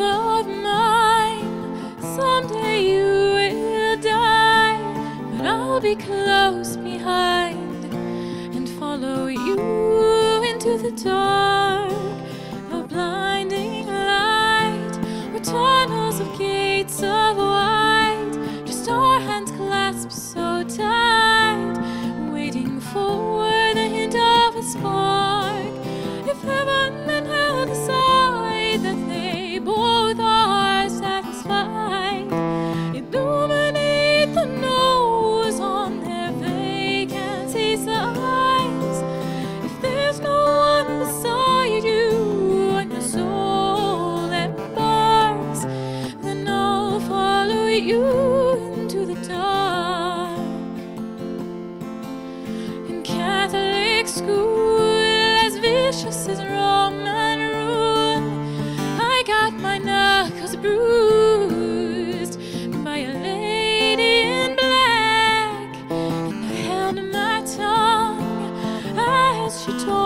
mine. Someday you will die, but I'll be close behind and follow you into the dark of blinding light, or tunnels of gates of white, just our hands clasped so tight, waiting for the hint of a spark. Vicious is Roman rule, I got my knuckles bruised by a lady in black, and I held my tongue as she told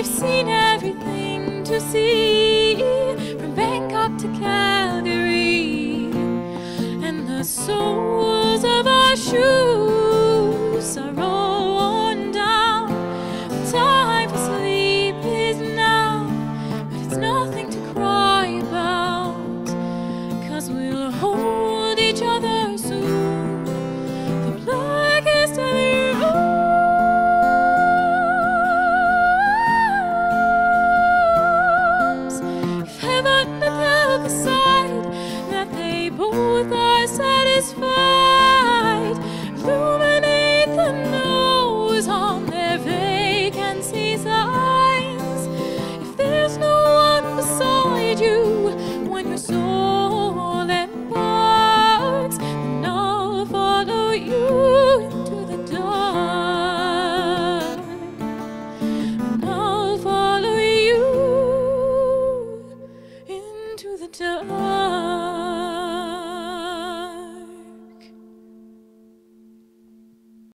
we've seen everything to see from Bangkok to Calgary, and the soles of our shoes